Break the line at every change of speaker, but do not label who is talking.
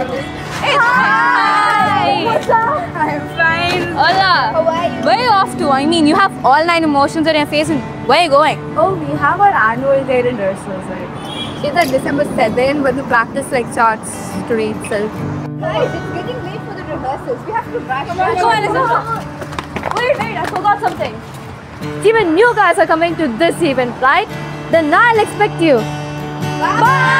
It's
hi. hi. What's
up? I'm fine. Hola.
How
are you?
Where are you off to? I mean, you have all nine emotions on your face and where are you going?
Oh, we have our annual day rehearsals, right? It's at December 7, but the practice like starts today itself.
Guys, it's getting late for the rehearsals. We have to practice. Come on, come on, come
on. Wait, wait, I forgot something.
Even you guys are coming to this event, right? Then I'll expect you. Bye!
Bye.